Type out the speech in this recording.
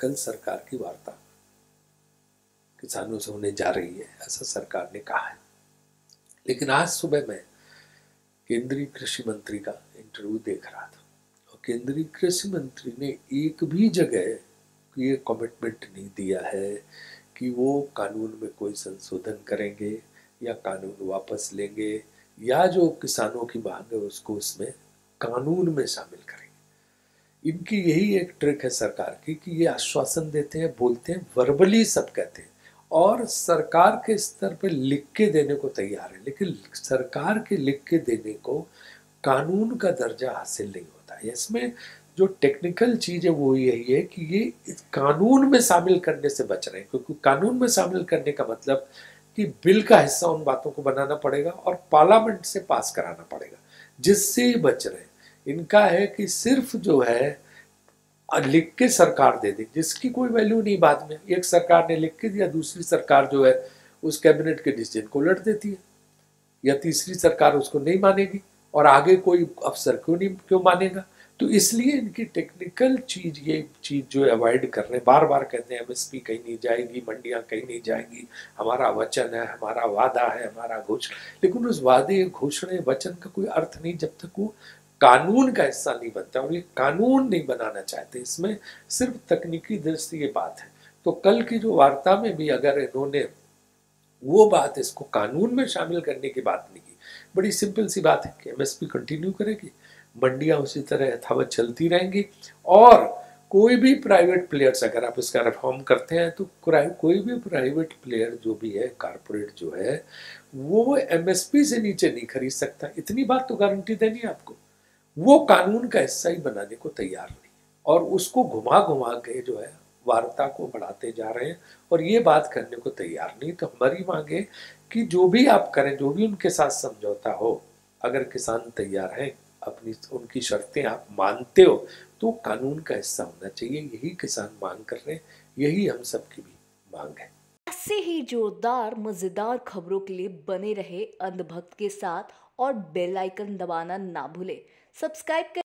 कल सरकार की वार्ता। किसानों से होने जा रही है, ऐसा सरकार ने कहा है। लेकिन आज सुबह मैं केंद्रीय कृषि मंत्री का इंटरव्यू देख रहा था। और केंद्रीय कृषि मंत्री ने एक भी जगह ये कमिटमेंट नहीं दिया है कि वो कानून में कोई संशोधन करेंगे या कानून वापस लेंगे, या जो किसानों की मांग है उसको उसमें कानून में शामिल इनकी यही एक ट्रिक है सरकार की कि ये आश्वासन देते हैं, बोलते हैं वर्बली सब कहते हैं। और सरकार के स्तर पर लिख के देने को तैयार है, लेकिन सरकार के लिख के देने को कानून का दर्जा हासिल नहीं होता। है इसमें जो टेक्निकल चीज़ है वो यही है कि ये कानून में शामिल करने से बच रहे हैं, क्योंकि कानून में शामिल करने का मतलब कि बिल का हिस्सा उन बातों को बनाना पड़ेगा और पार्लियामेंट से पास कराना पड़ेगा, जिससे ही बच रहे इनका है कि सिर्फ़ जो है लिख के सरकार दे दी, जिसकी कोई वैल्यू नहीं बाद में। एक सरकार ने लिख के दिया, दूसरी सरकार जो है, उस कैबिनेट के डिसीज़न को लट देती है। या तीसरी सरकार उसको नहीं मानेगी, और आगे कोई अफसर क्यों नहीं, क्यों मानेगा? तो इसलिए इनकी टेक्निकल चीज़, ये चीज़ जो अवॉइड कर रहे हैं बार बार कहते हैं एमएसपी कहीं नहीं जाएगी, मंडियाँ कहीं नहीं जाएँगी, हमारा वचन है, हमारा वादा है, हमारा घोषणा। लेकिन उस वादे, घोषणे, वचन का कोई अर्थ नहीं, जब तक वो कानून का हिस्सा नहीं बनता और ये कानून नहीं बनाना चाहते, इसमें सिर्फ़ तकनीकी दृष्टि ये बात है। तो कल की जो वार्ता में भी अगर इन्होंने वो बात इसको कानून में शामिल करने की बात नहीं की, बड़ी सिंपल सी बात है कि एमएसपी कंटिन्यू करेगी, मंडियाँ उसी तरह यथावत चलती रहेंगी, और कोई भी प्राइवेट प्लेयर्स अगर आप इसका रिफॉर्म करते हैं तो कोई भी प्राइवेट प्लेयर जो भी है कारपोरेट जो है, वो एमएसपी से नीचे नहीं खरीद सकता। इतनी बात तो गारंटी देनी है आपको। वो कानून का हिस्सा ही बनाने को तैयार नहीं और उसको घुमा घुमा के जो है, वार्ता को बढ़ाते जा रहे हैं और ये बात करने को तैयार नहीं। तो हमारी मांगे कि जो भी आप करें, जो भी उनके साथ समझौता हो, अगर किसान तैयार हैं, अपनी, उनकी शर्तें आप मानते हो तो कानून का हिस्सा होना चाहिए। यही किसान मांग कर रहे हैं, यही हम सबकी भी मांग है। ऐसे ही जोरदार, मज़ेदार खबरों के लिए बने रहे अंधभक्त के साथ और बेल आइकन दबाना ना भूले। सब्सक्राइब कर।